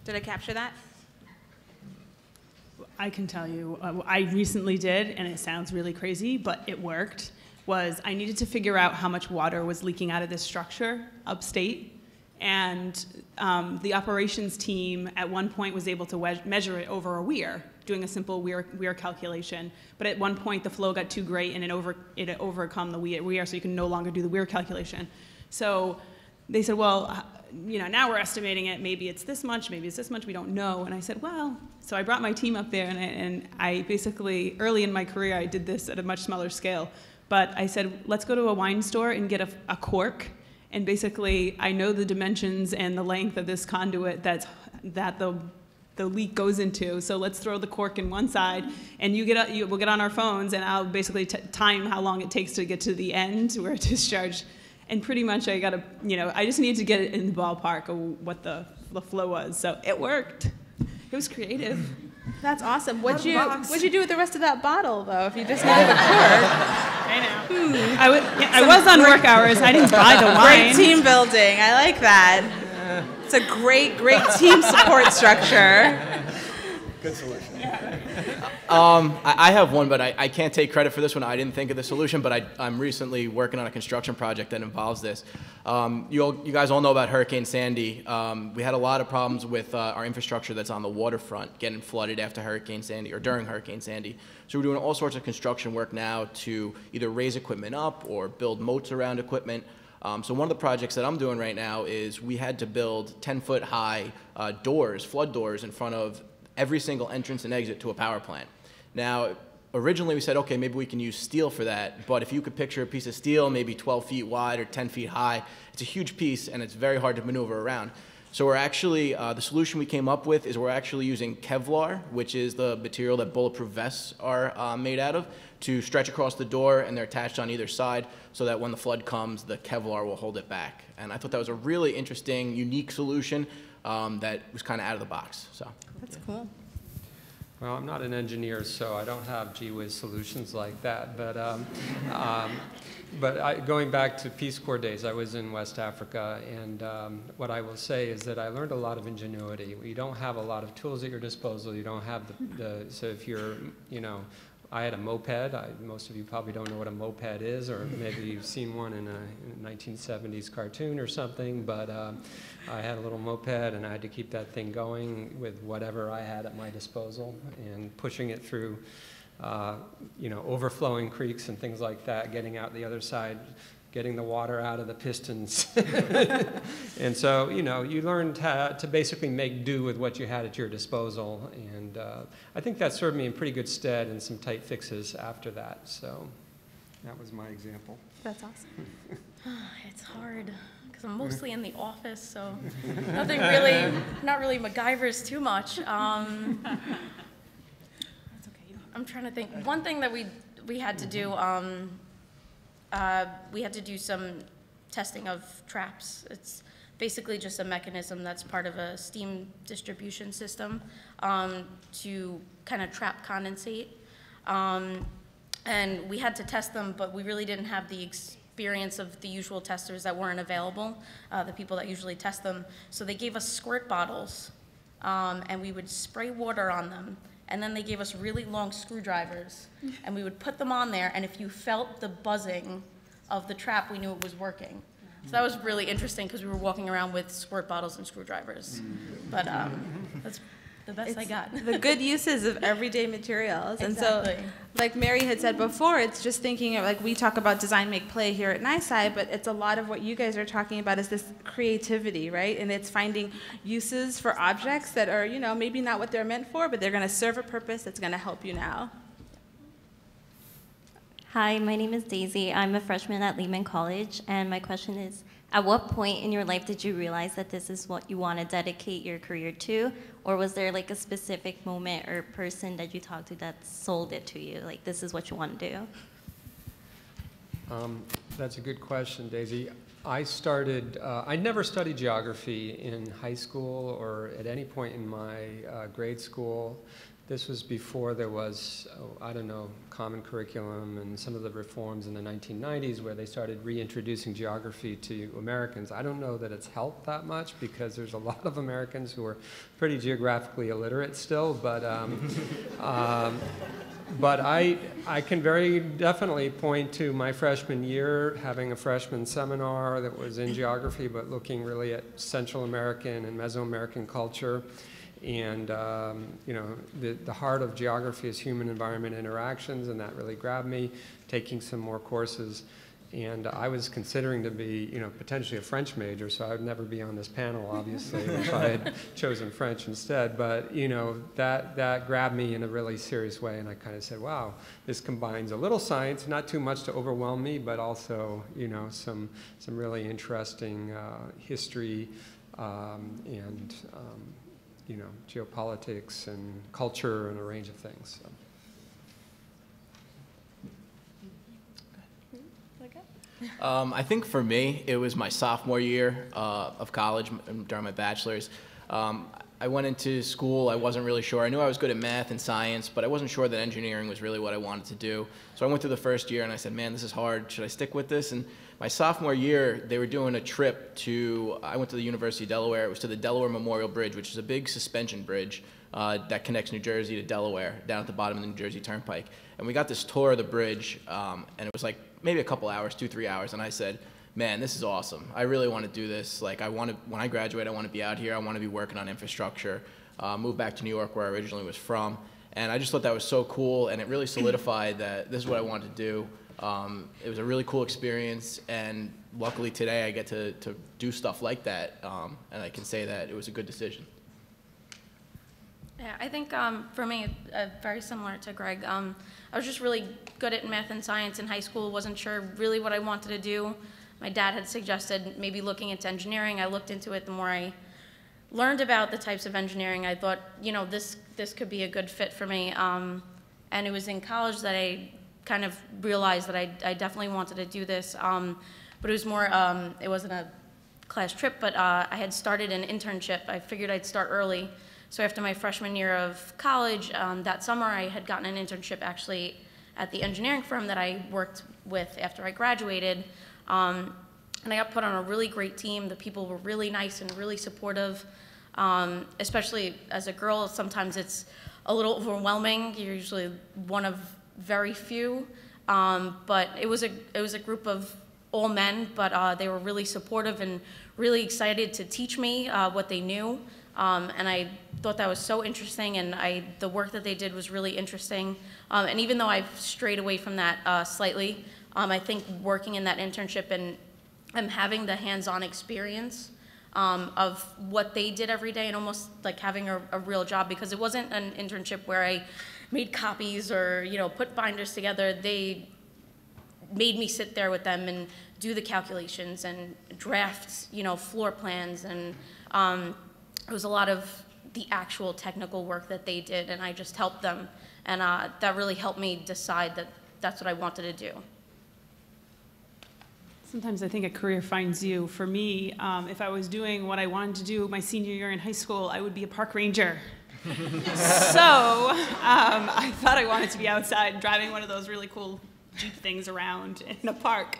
Did I capture that? I can tell you, uh, I recently did, and it sounds really crazy, but it worked. Was I needed to figure out how much water was leaking out of this structure upstate, and um, the operations team at one point was able to measure it over a weir, doing a simple weir, weir calculation. But at one point, the flow got too great, and it over it overcome the weir, weir, so you can no longer do the weir calculation. So they said, well, uh, you know, now we're estimating it. Maybe it's this much, maybe it's this much. We don't know. And I said, well, so I brought my team up there, and I, and I basically, early in my career, I did this at a much smaller scale. But I said, let's go to a wine store and get a, a cork. And basically, I know the dimensions and the length of this conduit that's, that the the leak goes into. So let's throw the cork in one side, and you get you, we'll get on our phones, and I'll basically t- time how long it takes to get to the end where it discharged. And pretty much, I got to you know I just needed to get it in the ballpark of what the the flow was. So it worked. It was creative. That's awesome. What'd Out of the you. What'd you do with the rest of that bottle, though? If you just needed a cork. I know. I was yeah, I was on work hours. I didn't buy the wine. Great team building. I like that. It's a great, great team support structure. Good solution. Um, I, I have one, but I, I can't take credit for this one. I didn't think of the solution, but I, I'm recently working on a construction project that involves this. Um, you, all, you guys all know about Hurricane Sandy. Um, we had a lot of problems with uh, our infrastructure that's on the waterfront getting flooded after Hurricane Sandy or during Hurricane Sandy. So we're doing all sorts of construction work now to either raise equipment up or build moats around equipment. Um, so one of the projects that I'm doing right now is we had to build 10 foot high uh, doors, flood doors, in front of every single entrance and exit to a power plant. Now, originally we said, okay, maybe we can use steel for that, but if you could picture a piece of steel, maybe 12 feet wide or 10 feet high, it's a huge piece and it's very hard to maneuver around. So we're actually, uh, the solution we came up with is we're actually using Kevlar, which is the material that bulletproof vests are uh, made out of. To stretch across the door, and they're attached on either side so that when the flood comes, the Kevlar will hold it back. And I thought that was a really interesting, unique solution um, that was kind of out of the box. So. That's cool. Well, I'm not an engineer, so I don't have gee whiz solutions like that. But, um, um, but I, going back to Peace Corps days, I was in West Africa, and um, what I will say is that I learned a lot of ingenuity. You don't have a lot of tools at your disposal. You don't have the, the so if you're, you know, I had a moped. I, most of you probably don't know what a moped is, or maybe you've seen one in a, in a 1970s cartoon or something. But um, I had a little moped, and I had to keep that thing going with whatever I had at my disposal, and pushing it through, uh, you know, overflowing creeks and things like that, getting out the other side, getting the water out of the pistons. and so, you know, you learned to, to basically make do with what you had at your disposal. And uh, I think that served me in pretty good stead in some tight fixes after that. So that was my example. That's awesome. It's hard because I'm mostly in the office, so nothing really, not really MacGyver's too much. Um, I'm trying to think. One thing that we we had to do, um, uh, we had to do some testing of traps. It's basically just a mechanism that's part of a steam distribution system um, to kind of trap condensate. Um, and we had to test them, but we really didn't have the experience of the usual testers that weren't available, uh, the people that usually test them. So they gave us squirt bottles, um, and we would spray water on them. And then they gave us really long screwdrivers, and we would put them on there. And if you felt the buzzing of the trap, we knew it was working. So that was really interesting because we were walking around with squirt bottles and screwdrivers. But um, that's the best I got. the good uses of everyday materials. And so, like Mary had said before, it's just thinking of, like, we talk about design, make, play here at NYSCI, but it's a lot of what you guys are talking about is this creativity, right? And it's finding uses for objects that are, you know, maybe not what they're meant for, but they're going to serve a purpose that's going to help you now. Hi, my name is Daisy. I'm a freshman at Lehman College, and my question is At what point in your life did you realize that this is what you want to dedicate your career to? Or was there like a specific moment or person that you talked to that sold it to you? Like, this is what you want to do? Um, That's a good question, Daisy. I started, uh, I never studied geography in high school or at any point in my uh, grade school. This was before there was, oh, I don't know, common curriculum and some of the reforms in the 1990s where they started reintroducing geography to Americans. I don't know that it's helped that much because there's a lot of Americans who are pretty geographically illiterate still, but um, um, but I, I can very definitely point to my freshman year having a freshman seminar that was in geography, but looking really at Central American and Mesoamerican culture. And, um, you know, the, the heart of geography is human environment interactions, and that really grabbed me, taking some more courses. And I was considering to be, you know, potentially a French major, so I would never be on this panel, obviously, if I had chosen French instead. But, you know, that, that grabbed me in a really serious way, and I kind of said, wow, this combines a little science, not too much to overwhelm me, but also, you know, some, some really interesting uh, history um, and, um, you know, geopolitics and culture and a range of things. So. Um, I think for me, it was my sophomore year uh, of college during my bachelor's. Um, I went into school, I wasn't really sure. I knew I was good at math and science, but I wasn't sure that engineering was really what I wanted to do. So I went through the first year and I said, man, this is hard. Should I stick with this? And my sophomore year, they were doing a trip to, I went to the University of Delaware. It was to the Delaware Memorial Bridge, which is a big suspension bridge uh, that connects New Jersey to Delaware down at the bottom of the New Jersey Turnpike. And we got this tour of the bridge, um, and it was like maybe a couple hours, two, three hours. And I said, man, this is awesome. I really want to do this. Like, I want to, when I graduate, I want to be out here. I want to be working on infrastructure. Uh, move back to New York, where I originally was from. And I just thought that was so cool, and it really solidified that this is what I wanted to do. Um, it was a really cool experience, and luckily today I get to, to do stuff like that, um, and I can say that it was a good decision. Yeah, I think um, for me, uh, very similar to Greg. Um, I was just really good at math and science in high school. wasn't sure really what I wanted to do. My dad had suggested maybe looking into engineering. I looked into it. The more I learned about the types of engineering, I thought, you know, this this could be a good fit for me. Um, and it was in college that I kind of realized that I, I definitely wanted to do this. Um, but it was more, um, it wasn't a class trip, but uh, I had started an internship. I figured I'd start early. So after my freshman year of college, um, that summer I had gotten an internship actually at the engineering firm that I worked with after I graduated. Um, and I got put on a really great team. The people were really nice and really supportive. Um, especially as a girl, sometimes it's a little overwhelming. You're usually one of very few. Um, but it was a it was a group of all men, but uh, they were really supportive and really excited to teach me uh, what they knew. Um, and I thought that was so interesting, and I the work that they did was really interesting. Um, and even though I've strayed away from that uh, slightly, um, I think working in that internship and and having the hands-on experience um, of what they did every day, and almost like having a, a real job, because it wasn't an internship where I made copies or you know put binders together. They made me sit there with them and do the calculations and draft you know floor plans and um, it was a lot of the actual technical work that they did, and I just helped them. And uh, that really helped me decide that that's what I wanted to do. Sometimes I think a career finds you. For me, um, if I was doing what I wanted to do my senior year in high school, I would be a park ranger. So um, I thought I wanted to be outside driving one of those really cool Jeep things around in a park.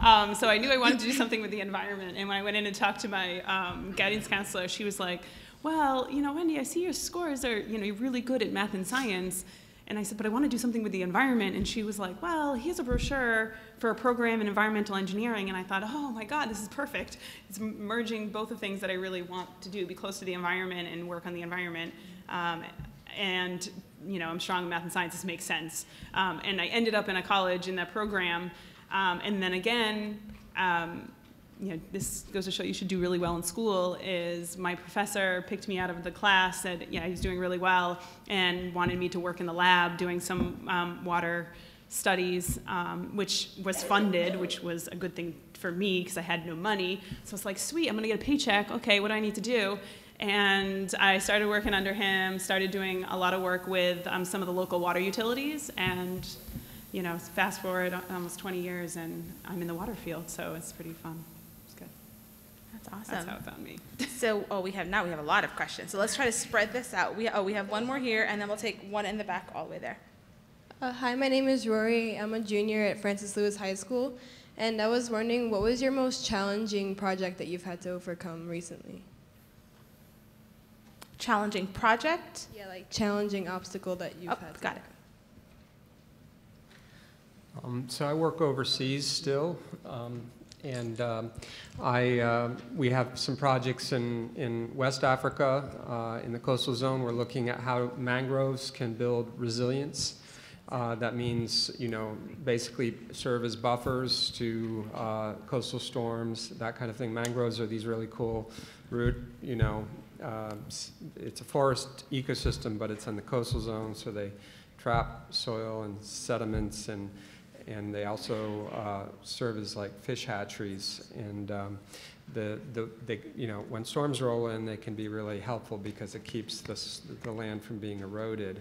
Um, so I knew I wanted to do something with the environment. And when I went in and talked to my um, guidance counselor, she was like, well, you know, Wendy, I see your scores are, you know, you're really good at math and science. And I said, but I want to do something with the environment. And she was like, well, here's a brochure for a program in environmental engineering. And I thought, oh my God, this is perfect. It's merging both the things that I really want to do, be close to the environment and work on the environment. Um, and, you know, I'm strong in math and science, this makes sense. Um, and I ended up in a college in that program um, and then again, um, you know, this goes to show you should do really well in school, is my professor picked me out of the class, said, yeah, he's doing really well, and wanted me to work in the lab doing some um, water studies, um, which was funded, which was a good thing for me because I had no money. So it's like, sweet, I'm gonna get a paycheck. Okay, what do I need to do? And I started working under him, started doing a lot of work with um, some of the local water utilities, and you know, fast forward almost 20 years and I'm in the water field, so it's pretty fun. It's good. That's awesome. That's how it found me. so, oh, we have now we have a lot of questions. So let's try to spread this out. We oh, we have one more here, and then we'll take one in the back all the way there. Uh, hi, my name is Rory. I'm a junior at Francis Lewis High School, and I was wondering, what was your most challenging project that you've had to overcome recently? Challenging project? Yeah, like challenging obstacle that you've oh, had. To got it. Um, so I work overseas still, um, and um, I, uh, we have some projects in, in West Africa, uh, in the coastal zone. We're looking at how mangroves can build resilience. Uh, that means, you know, basically serve as buffers to uh, coastal storms, that kind of thing. Mangroves are these really cool root, you know, uh, it's a forest ecosystem, but it's in the coastal zone, so they trap soil and sediments and and they also uh, serve as like fish hatcheries. And um, the, the, they, you know, when storms roll in, they can be really helpful because it keeps this, the land from being eroded.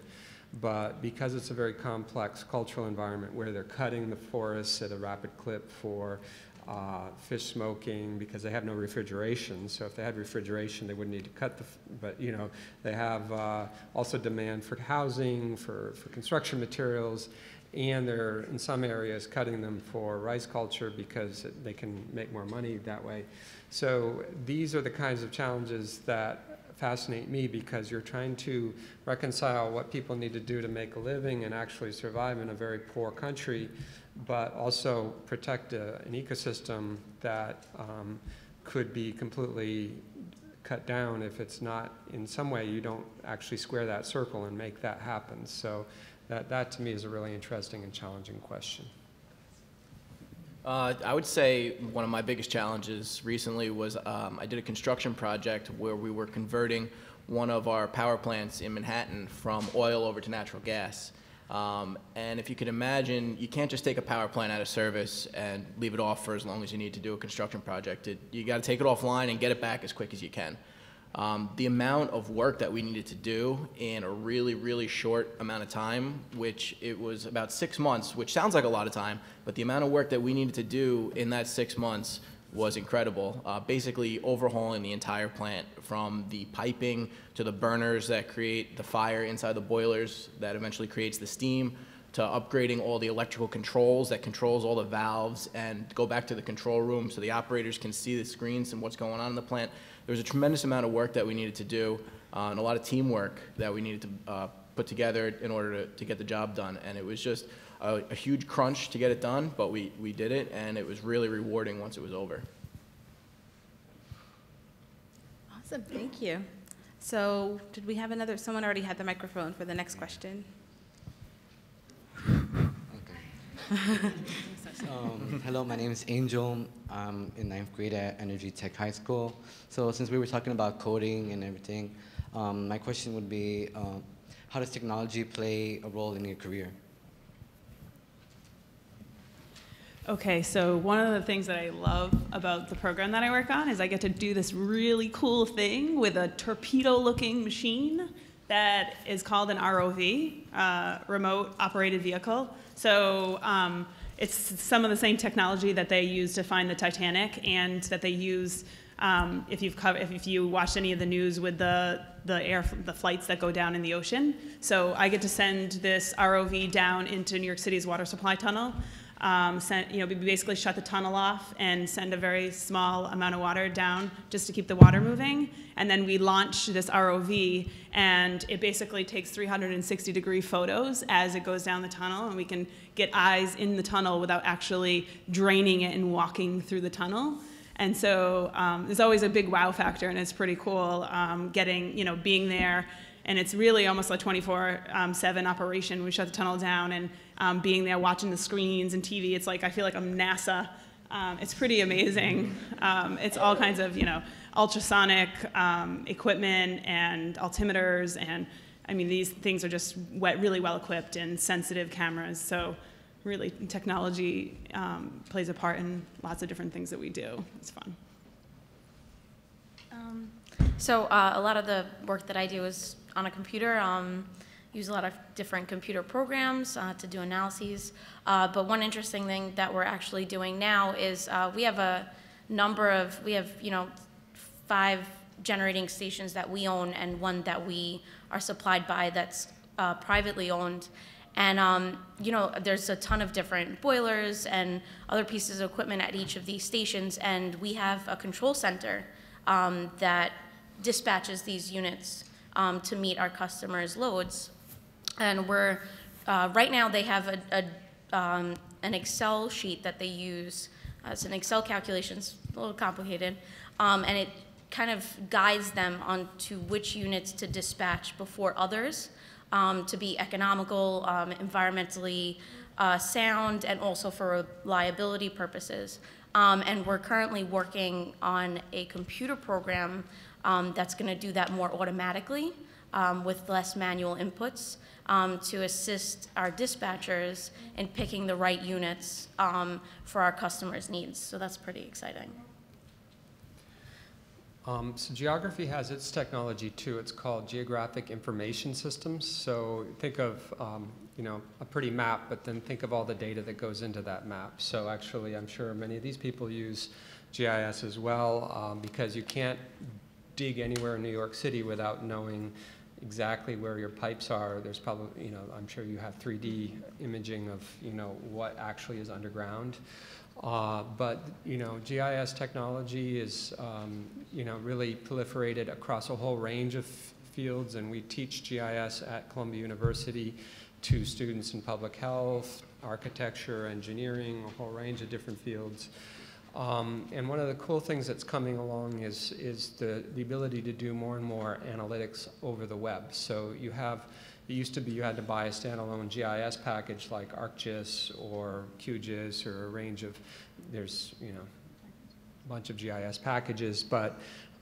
But because it's a very complex cultural environment where they're cutting the forests at a rapid clip for uh, fish smoking because they have no refrigeration. So if they had refrigeration, they wouldn't need to cut the. but you know, they have uh, also demand for housing, for for construction materials, and they're in some areas cutting them for rice culture because they can make more money that way. So these are the kinds of challenges that fascinate me because you're trying to reconcile what people need to do to make a living and actually survive in a very poor country, but also protect a, an ecosystem that um, could be completely cut down if it's not in some way you don't actually square that circle and make that happen. So that, that to me is a really interesting and challenging question. Uh, I would say one of my biggest challenges recently was um, I did a construction project where we were converting one of our power plants in Manhattan from oil over to natural gas. Um, and if you can imagine, you can't just take a power plant out of service and leave it off for as long as you need to do a construction project. It, you got to take it offline and get it back as quick as you can. Um, the amount of work that we needed to do in a really, really short amount of time, which it was about six months, which sounds like a lot of time, but the amount of work that we needed to do in that six months was incredible. Uh, basically, overhauling the entire plant from the piping to the burners that create the fire inside the boilers that eventually creates the steam to upgrading all the electrical controls that controls all the valves and go back to the control room so the operators can see the screens and what's going on in the plant. There was a tremendous amount of work that we needed to do uh, and a lot of teamwork that we needed to uh, put together in order to, to get the job done. And it was just a, a huge crunch to get it done, but we, we did it and it was really rewarding once it was over. Awesome, thank you. So did we have another, someone already had the microphone for the next question? Um, hello, my name is Angel. I'm in ninth grade at Energy Tech High School. So since we were talking about coding and everything, um, my question would be, uh, how does technology play a role in your career? Okay, so one of the things that I love about the program that I work on is I get to do this really cool thing with a torpedo-looking machine that is called an ROV, uh, remote operated vehicle. So um, it's some of the same technology that they use to find the Titanic and that they use um, if you've if you watched any of the news with the the air the flights that go down in the ocean. So I get to send this ROV down into New York City's water supply tunnel um, you know, we basically shut the tunnel off and send a very small amount of water down just to keep the water moving. And then we launch this ROV, and it basically takes 360 degree photos as it goes down the tunnel, and we can get eyes in the tunnel without actually draining it and walking through the tunnel. And so um, there's always a big wow factor, and it's pretty cool um, getting, you know, being there. And it's really almost a 24 um, 7 operation. We shut the tunnel down, and um, being there watching the screens and TV. It's like I feel like I'm NASA. Um, it's pretty amazing. Um, it's all kinds of you know ultrasonic um, equipment and altimeters, and I mean these things are just wet, really well equipped and sensitive cameras. So really, technology um, plays a part in lots of different things that we do. It's fun. Um, so uh, a lot of the work that I do is on a computer. Use a lot of different computer programs uh, to do analyses. Uh, but one interesting thing that we're actually doing now is uh, we have a number of, we have, you know, five generating stations that we own and one that we are supplied by that's uh, privately owned. And, um, you know, there's a ton of different boilers and other pieces of equipment at each of these stations. And we have a control center um, that dispatches these units um, to meet our customers' loads. And we're, uh, right now they have a, a um, an Excel sheet that they use. Uh, it's an Excel calculation, it's a little complicated, um, and it kind of guides them on to which units to dispatch before others um, to be economical, um, environmentally uh, sound, and also for reliability purposes. Um, and we're currently working on a computer program um, that's going to do that more automatically um, with less manual inputs um, to assist our dispatchers in picking the right units um, for our customers' needs. So that's pretty exciting. Um, so geography has its technology too. It's called geographic information systems. So think of um, you know a pretty map, but then think of all the data that goes into that map. So actually, I'm sure many of these people use GIS as well um, because you can't dig anywhere in New York City without knowing exactly where your pipes are. There's probably, you know, I'm sure you have 3D imaging of, you know, what actually is underground. Uh, but, you know, GIS technology is, um, you know, really proliferated across a whole range of fields, and we teach GIS at Columbia University to students in public health, architecture, engineering, a whole range of different fields. Um, and one of the cool things that's coming along is, is the, the ability to do more and more analytics over the web. So you have, it used to be you had to buy a standalone GIS package like ArcGIS or QGIS or a range of, there's, you know, a bunch of GIS packages, but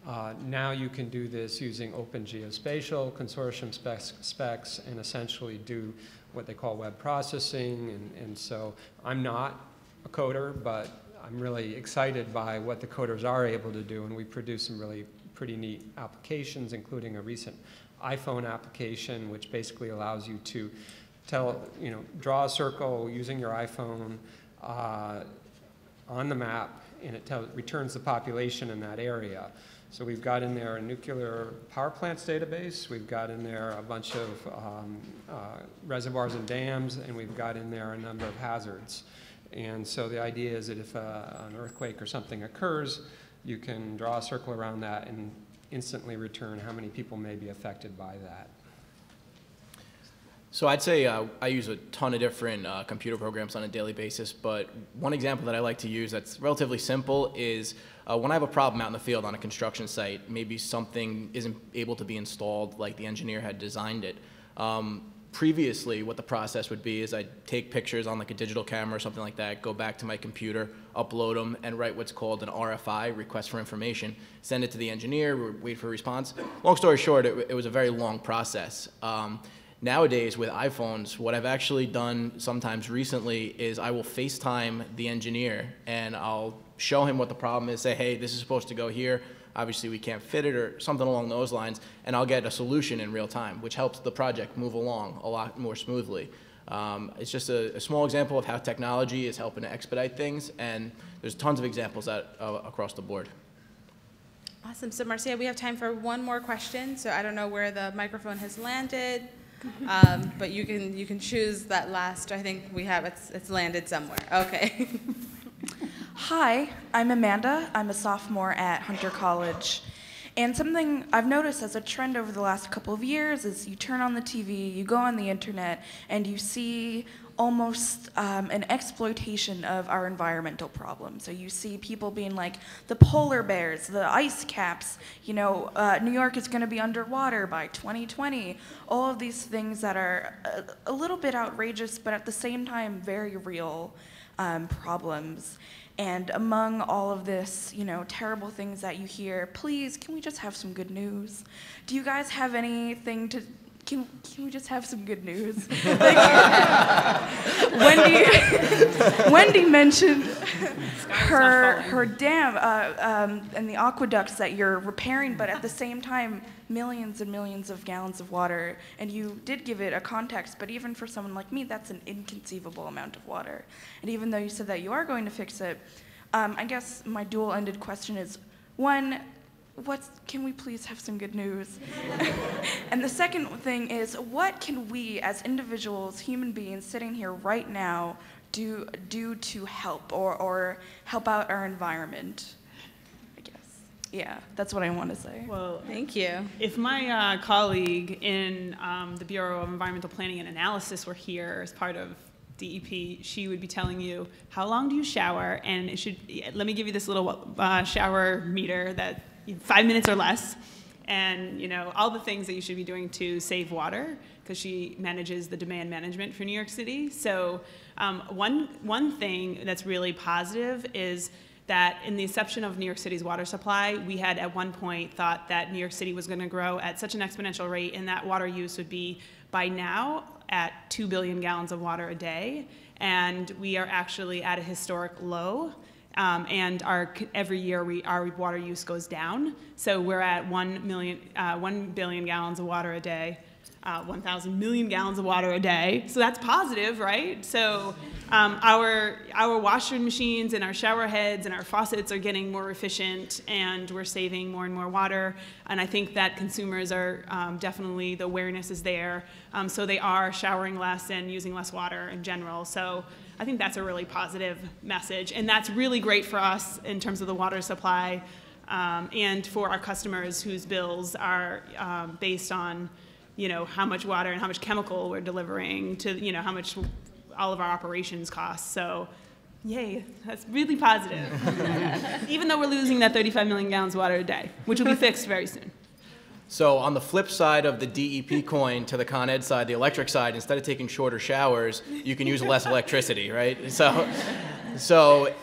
uh, now you can do this using Open Geospatial consortium specs, specs and essentially do what they call web processing. And, and so I'm not a coder, but I'm really excited by what the coders are able to do, and we produce some really pretty neat applications, including a recent iPhone application, which basically allows you to tell, you know, draw a circle using your iPhone uh, on the map, and it returns the population in that area. So we've got in there a nuclear power plants database, we've got in there a bunch of um, uh, reservoirs and dams, and we've got in there a number of hazards. And so the idea is that if uh, an earthquake or something occurs, you can draw a circle around that and instantly return how many people may be affected by that. So I'd say uh, I use a ton of different uh, computer programs on a daily basis, but one example that I like to use that's relatively simple is uh, when I have a problem out in the field on a construction site, maybe something isn't able to be installed like the engineer had designed it. Um, previously, what the process would be is I'd take pictures on like a digital camera or something like that, go back to my computer, upload them, and write what's called an RFI, request for information, send it to the engineer, wait for a response. Long story short, it, it was a very long process. Um, Nowadays, with iPhones, what I've actually done sometimes recently is I will FaceTime the engineer and I'll show him what the problem is, say, hey, this is supposed to go here. Obviously, we can't fit it or something along those lines, and I'll get a solution in real time, which helps the project move along a lot more smoothly. Um, it's just a, a, small example of how technology is helping to expedite things, and there's tons of examples that, uh, across the board. Awesome. So, Marcia, we have time for one more question. So, I don't know where the microphone has landed. Um, but you can you can choose that last. I think we have it's it's landed somewhere. Okay. Hi, I'm Amanda. I'm a sophomore at Hunter College. And something I've noticed as a trend over the last couple of years is you turn on the TV, you go on the internet, and you see almost um, an exploitation of our environmental problems. So you see people being like, the polar bears, the ice caps, you know, uh, New York is going to be underwater by 2020. All of these things that are a, a, little bit outrageous, but at the same time, very real um, problems. And among all of this, you know, terrible things that you hear, please, can we just have some good news? Do you guys have anything to can, can we just have some good news? like, Wendy, Wendy mentioned her, her dam uh, um, and the aqueducts that you're repairing, but at the same time, millions and millions of gallons of water. And you did give it a context, but even for someone like me, that's an inconceivable amount of water. And even though you said that you are going to fix it, um, I guess my dual ended question is one, what's, can we please have some good news? and the second thing is, what can we as individuals, human beings sitting here right now, do, do to help or, or help out our environment? I guess. Yeah, that's what I want to say. Well, thank you. If my uh, colleague in um, the Bureau of Environmental Planning and Analysis were here as part of DEP, she would be telling you how long do you shower, and it should. Let me give you this little uh, shower meter that five minutes or less, and you know all the things that you should be doing to save water because she manages the demand management for New York City. So um, one one thing that's really positive is that in the inception of New York City's water supply, we had at one point thought that New York City was going to grow at such an exponential rate and that water use would be by now at 2 billion gallons of water a day. And we are actually at a historic low. Um, and our every year we, our water use goes down. So we're at 1 million, uh, 1 billion gallons of water a day, uh, 1,000 million gallons of water a day. So that's positive, right? So um, our our washing machines and our shower heads and our faucets are getting more efficient, and we're saving more and more water. And I think that consumers are um, definitely the awareness is there, um, so they are showering less and using less water in general. So I think that's a really positive message. And that's really great for us in terms of the water supply um, and for our customers whose bills are um, based on, you know, how much water and how much chemical we're delivering to, you know, how much all of our operations cost. So yay, that's really positive. Even though we're losing that 35 million gallons of water a day, which will be fixed very soon. So on the flip side of the DEP coin to the Con Ed side, the electric side, instead of taking shorter showers, you can use less electricity, right? So, so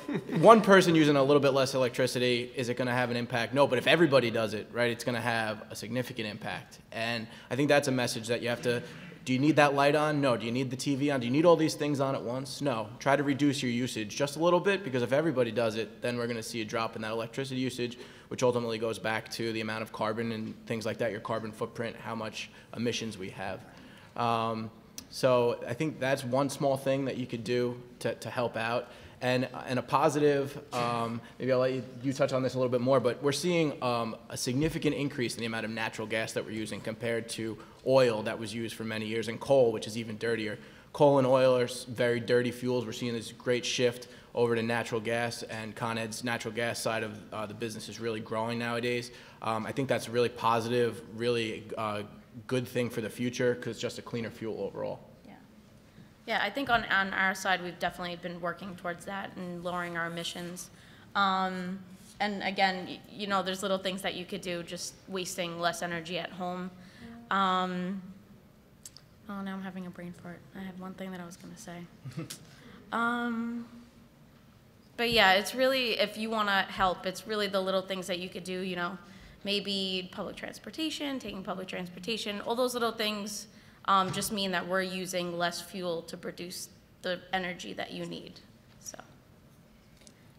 one person using a little bit less electricity, is it going to have an impact? No, but if everybody does it, right, it's going to have a significant impact. And I think that's a message that you have to do you need that light on? No. Do you need the TV on? Do you need all these things on at once? No. Try to reduce your usage just a little bit because if everybody does it, then we're going to see a drop in that electricity usage, which ultimately goes back to the amount of carbon and things like that, your carbon footprint, how much emissions we have. Um, so I think that's one small thing that you could do to, to help out. And, and a positive, um, maybe I'll let you, you touch on this a little bit more, but we're seeing um, a significant increase in the amount of natural gas that we're using compared to oil that was used for many years and coal, which is even dirtier. Coal and oil are very dirty fuels. We're seeing this great shift over to natural gas, and Con Ed's natural gas side of uh, the business is really growing nowadays. Um, I think that's really positive, really uh, good thing for the future because it's just a cleaner fuel overall. Yeah, yeah. I think on, on our side, we've definitely been working towards that and lowering our emissions. Um, and again, y- you know, there's little things that you could do, just wasting less energy at home. Um, oh, now I'm having a brain fart. I had one thing that I was gonna say. Um, but yeah, it's really, if you wanna help, it's really the little things that you could do, you know, maybe public transportation, taking public transportation, all those little things um, just mean that we're using less fuel to produce the energy that you need. So,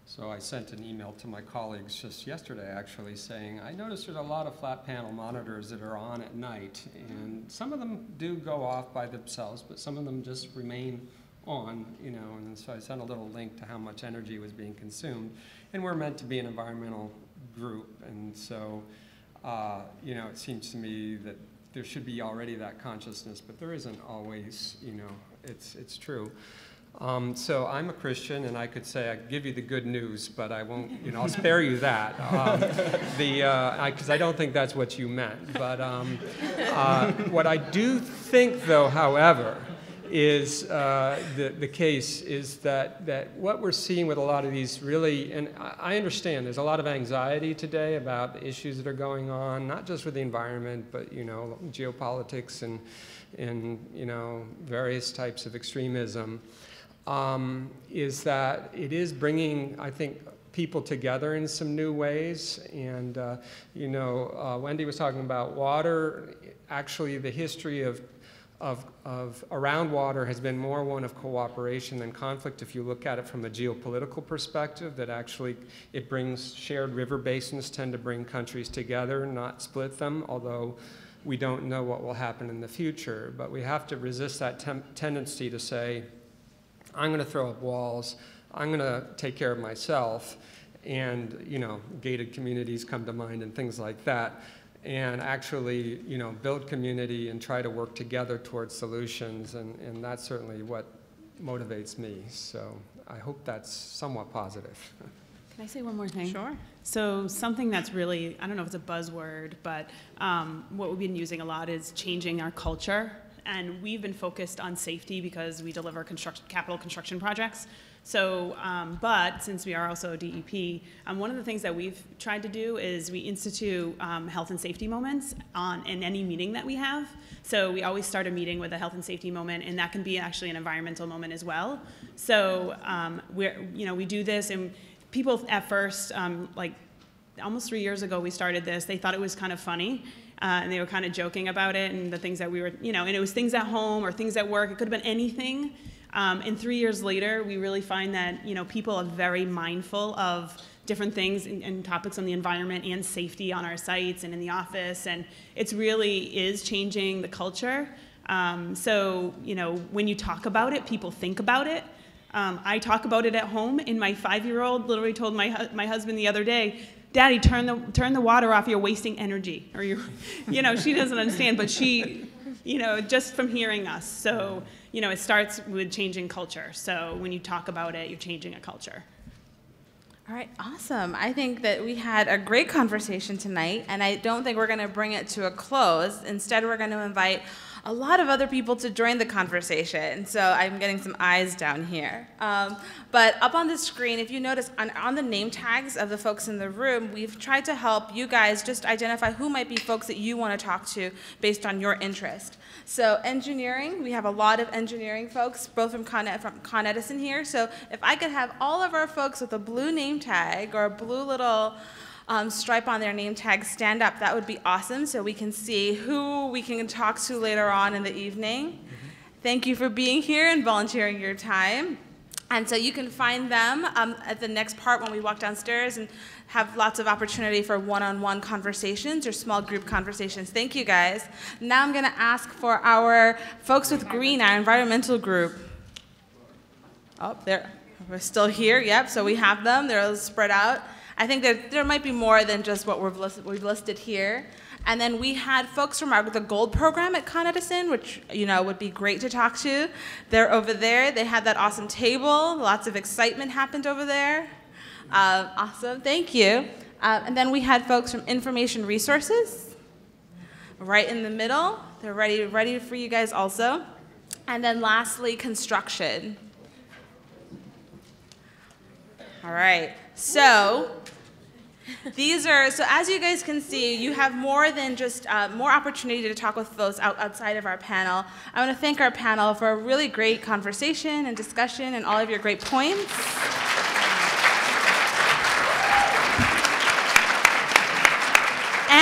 So I sent an email to my colleagues just yesterday, actually, saying, I noticed there's a lot of flat panel monitors that are on at night, and some of them do go off by themselves, but some of them just remain on, you know, and so I sent a little link to how much energy was being consumed. And we're meant to be an environmental group, and so, uh, you know, it seems to me that there should be already that consciousness, but there isn't always, you know, it's, it's true. Um, so I'm a Christian, and I could say I give you the good news, but I won't. You know, I'll spare you that. Um, the because I, I, don't think that's what you meant. But um, uh, what I do think, though, however, is uh, the the case is that that what we're seeing with a lot of these really, and I understand there's a lot of anxiety today about the issues that are going on, not just with the environment, but you know, geopolitics and and you know various types of extremism um, is that it is bringing, I think, people together in some new ways. And, uh, you know, uh, Wendy was talking about water. Actually, the history of, of, of around water has been more one of cooperation than conflict. If you look at it from a geopolitical perspective, that actually it brings shared river basins tend to bring countries together, not split them, although we don't know what will happen in the future. But we have to resist that tendency to say, I'm going to throw up walls. I'm going to take care of myself. And, you know, gated communities come to mind and things like that. And actually, you know, build community and try to work together towards solutions. And, and that's certainly what motivates me. So I hope that's somewhat positive. Can I say one more thing? Sure. So something that's really, I don't know if it's a buzzword, but um, what we've been using a lot is changing our culture and we've been focused on safety because we deliver construction, capital construction projects. So, um, but since we are also a DEP, um, one of the things that we've tried to do is we institute um, health and safety moments on in any meeting that we have. So we always start a meeting with a health and safety moment, and that can be actually an environmental moment as well. So um, we're, you know, we do this, and people at first, um, like almost three years ago, we started this. They thought it was kind of funny uh, and they were kind of joking about it and the things that we were, you know, and it was things at home or things at work. It could have been anything. Um, and three years later, we really find that, you know, people are very mindful of different things and, and, topics on the environment and safety on our sites and in the office. And it's really is changing the culture. Um, so, you know, when you talk about it, people think about it. Um, I talk about it at home, and my five-year-old literally told my, my husband the other day, Daddy, turn the, turn the water off, you're wasting energy. Or you're, you know, she doesn't understand, but she, you know, just from hearing us. So, you know, it starts with changing culture. So when you talk about it, you're changing a culture. All right, awesome. I think that we had a great conversation tonight, and I don't think we're going to bring it to a close. Instead, we're going to invite a lot of other people to join the conversation. So I'm getting some eyes down here. Um, but up on the screen, if you notice on, on the name tags of the folks in the room, we've tried to help you guys just identify who might be folks that you want to talk to based on your interest. So engineering, we have a lot of engineering folks, both from Con, Ed, from Con Edison here. So if I could have all of our folks with a blue name tag or a blue little um, stripe on their name tag stand up, that would be awesome so we can see who we can talk to later on in the evening. Mm -hmm. Thank you for being here and volunteering your time. And so you can find them um, at the next part when we walk downstairs and have lots of opportunity for one-on-one conversations or small group conversations. Thank you guys. Now I'm gonna ask for our folks with green, our environmental group. Oh, there, we're still here, yep, so we have them, they're all spread out. I think there might be more than just what we've listed, we've listed here. And then we had folks from our, the gold program at Con Edison, which you know would be great to talk to. They're over there. They had that awesome table. Lots of excitement happened over there. Uh, awesome, thank you. Uh, and then we had folks from Information Resources, right in the middle. They're ready, ready for you guys also. And then lastly, construction. All right, so these are, so as you guys can see, you have more than just, uh, more opportunity to talk with those out, outside of our panel. I want to thank our panel for a really great conversation and discussion and all of your great points.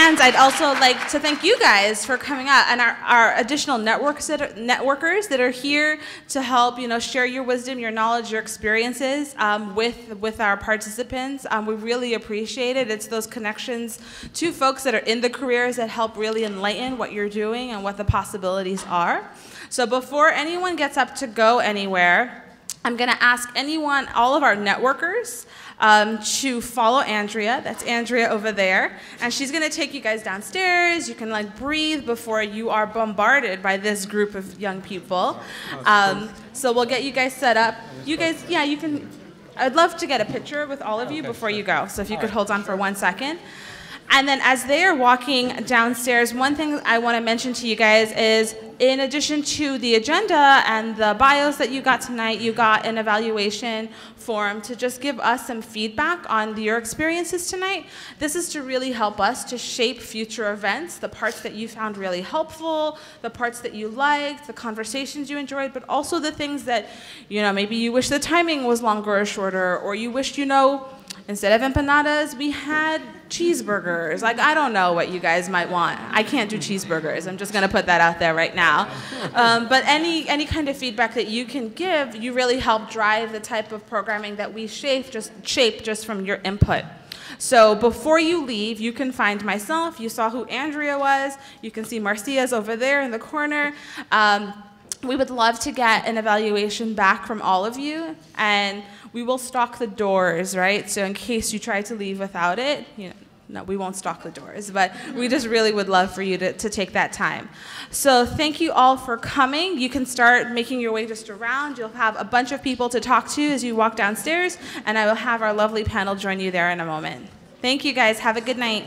And I'd also like to thank you guys for coming out and our, our additional networks that are, networkers that are here to help, you know, share your wisdom, your knowledge, your experiences um, with, with our participants. Um, we really appreciate it. It's those connections to folks that are in the careers that help really enlighten what you're doing and what the possibilities are. So before anyone gets up to go anywhere, I'm going to ask anyone, all of our networkers, um, to follow Andrea. That's Andrea over there. And she's going to take you guys downstairs. You can like breathe before you are bombarded by this group of young people. Um, so we'll get you guys set up. You guys, yeah, you can. I'd love to get a picture with all of you before you go. So if you could hold on for one second. And then as they are walking downstairs, one thing I want to mention to you guys is in addition to the agenda and the bios that you got tonight, you got an evaluation form to just give us some feedback on your experiences tonight. This is to really help us to shape future events, the parts that you found really helpful, the parts that you liked, the conversations you enjoyed, but also the things that, you know, maybe you wish the timing was longer or shorter, or you wished, you know, Instead of empanadas, we had cheeseburgers. Like, I don't know what you guys might want. I can't do cheeseburgers. I'm just going to put that out there right now. Um, but any, any kind of feedback that you can give, you really help drive the type of programming that we shape just, shape just from your input. So before you leave, you can find myself. You saw who Andrea was. You can see Marcia's over there in the corner. Um, we would love to get an evaluation back from all of you. And we will stock the doors, right? So in case you try to leave without it, you know, no, we won't stock the doors, but we just really would love for you to, to take that time. So thank you all for coming. You can start making your way just around. You'll have a bunch of people to talk to as you walk downstairs, and I will have our lovely panel join you there in a moment. Thank you guys. Have a good night.